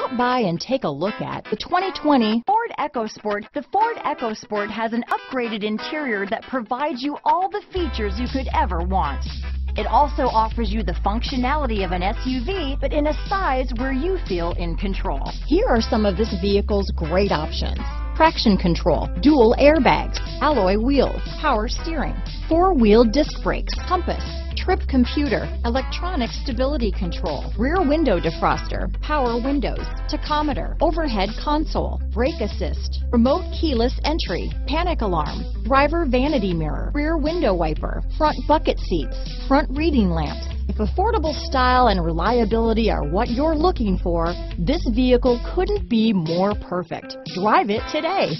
Stop by and take a look at the 2020 Ford EcoSport. The Ford EcoSport has an upgraded interior that provides you all the features you could ever want. It also offers you the functionality of an SUV, but in a size where you feel in control. Here are some of this vehicle's great options. Traction control, dual airbags, alloy wheels, power steering, four-wheel disc brakes, compass, trip computer, electronic stability control, rear window defroster, power windows, tachometer, overhead console, brake assist, remote keyless entry, panic alarm, driver vanity mirror, rear window wiper, front bucket seats, front reading lamps. If affordable style and reliability are what you're looking for, this vehicle couldn't be more perfect. Drive it today.